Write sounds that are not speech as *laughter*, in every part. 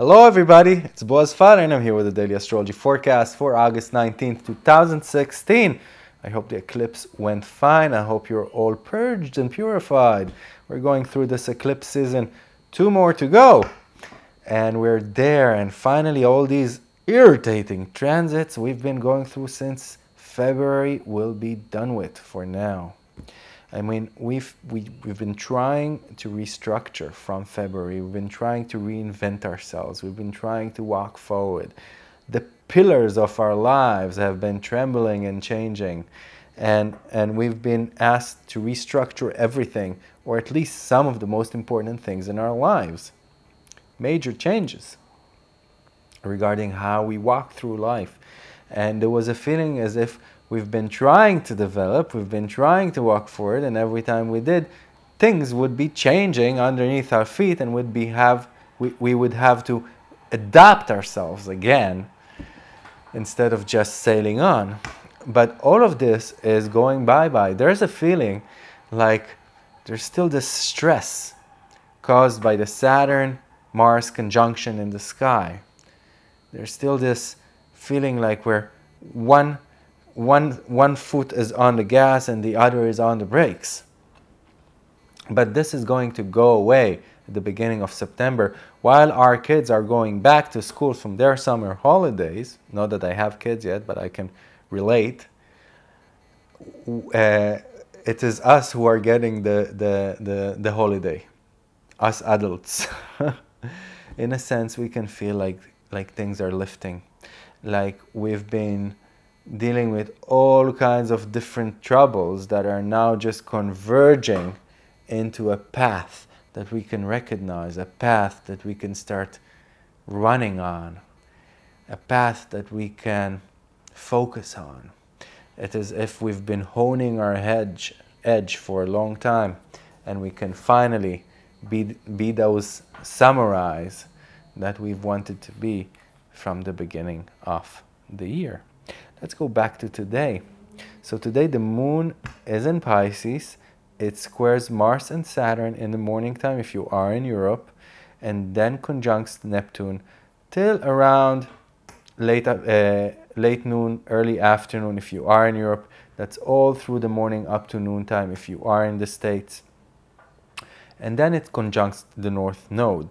Hello, everybody. It's Boaz Fyler, and I'm here with the daily astrology forecast for August 19th, 2016. I hope the eclipse went fine. I hope you're all purged and purified. We're going through this eclipse season, two more to go. And we're there, and finally, all these irritating transits we've been going through since February will be done with for now. I mean, we've, we, we've been trying to restructure from February. We've been trying to reinvent ourselves. We've been trying to walk forward. The pillars of our lives have been trembling and changing. And, and we've been asked to restructure everything, or at least some of the most important things in our lives. Major changes regarding how we walk through life. And there was a feeling as if we've been trying to develop, we've been trying to walk forward, and every time we did, things would be changing underneath our feet and would be have we, we would have to adapt ourselves again instead of just sailing on. But all of this is going bye-bye. There's a feeling like there's still this stress caused by the Saturn Mars conjunction in the sky. There's still this feeling like we're one one, one foot is on the gas and the other is on the brakes. But this is going to go away at the beginning of September while our kids are going back to school from their summer holidays. Not that I have kids yet, but I can relate. Uh, it is us who are getting the, the, the, the holiday, us adults. *laughs* In a sense, we can feel like, like things are lifting, like we've been dealing with all kinds of different troubles that are now just converging into a path that we can recognize, a path that we can start running on, a path that we can focus on. It is if we've been honing our edge, edge for a long time and we can finally be, be those samurais that we've wanted to be from the beginning of the year. Let's go back to today. So today the moon is in Pisces. It squares Mars and Saturn in the morning time if you are in Europe, and then conjuncts Neptune till around late, uh, late noon, early afternoon if you are in Europe. That's all through the morning up to noontime if you are in the States. And then it conjuncts the North Node,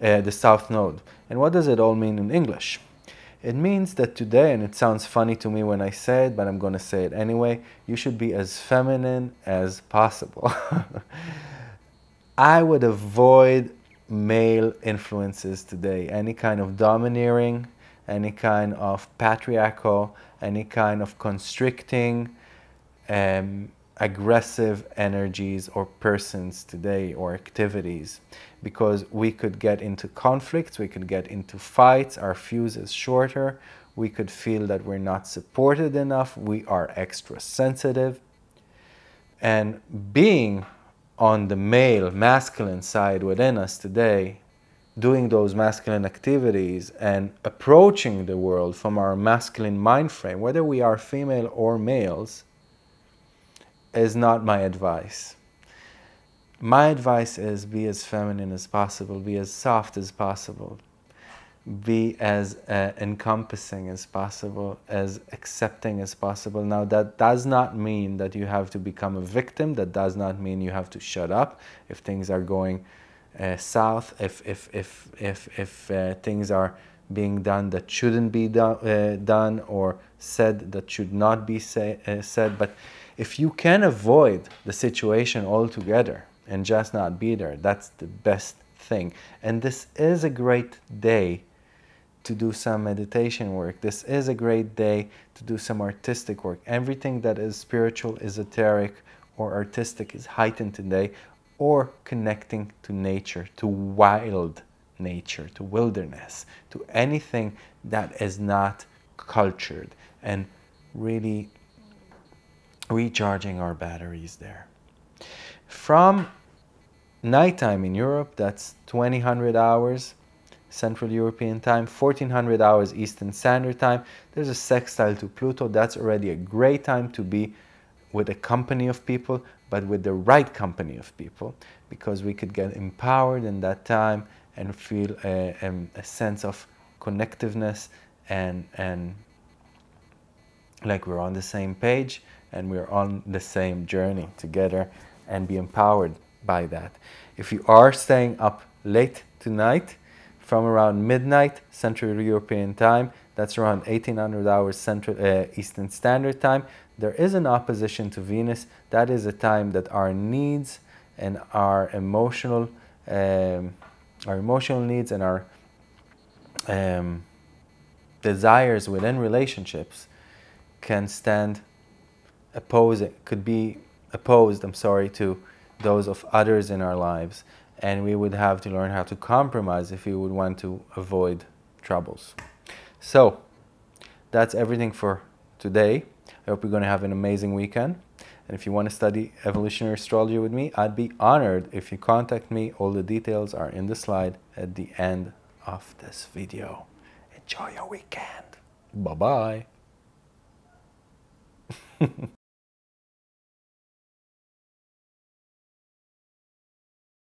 uh, the South Node. And what does it all mean in English? It means that today, and it sounds funny to me when I say it, but I'm going to say it anyway, you should be as feminine as possible. *laughs* I would avoid male influences today, any kind of domineering, any kind of patriarchal, any kind of constricting, um, aggressive energies or persons today or activities because we could get into conflicts, we could get into fights, our fuse is shorter, we could feel that we're not supported enough, we are extra sensitive. And being on the male, masculine side within us today, doing those masculine activities and approaching the world from our masculine mind frame, whether we are female or males, is not my advice. My advice is be as feminine as possible, be as soft as possible, be as uh, encompassing as possible, as accepting as possible. Now, that does not mean that you have to become a victim, that does not mean you have to shut up if things are going uh, south, if, if, if, if, if uh, things are being done that shouldn't be do uh, done or said that should not be say, uh, said. But if you can avoid the situation altogether and just not be there, that's the best thing. And this is a great day to do some meditation work. This is a great day to do some artistic work. Everything that is spiritual, esoteric, or artistic is heightened today, or connecting to nature, to wild nature, to wilderness, to anything that is not cultured and really recharging our batteries there. From nighttime in Europe, that's 2000 hours Central European time, 1400 hours Eastern Standard Time. There's a sextile to Pluto. That's already a great time to be with a company of people, but with the right company of people, because we could get empowered in that time and feel a, a, sense of connectiveness and and like we're on the same page and we're on the same journey together and be empowered by that. If you are staying up late tonight from around midnight Central European time, that's around 1800 hours Central uh, Eastern Standard Time, there is an opposition to Venus. That is a time that our needs and our emotional um, our emotional needs and our um, desires within relationships can stand opposing could be opposed i'm sorry to those of others in our lives. And we would have to learn how to compromise if we would want to avoid troubles. So that's everything for today. I hope you're going to have an amazing weekend. And if you want to study evolutionary astrology with me i'd be honored if you contact me. All the details are in the slide at the end of this video. Enjoy your weekend. Bye bye bye *laughs*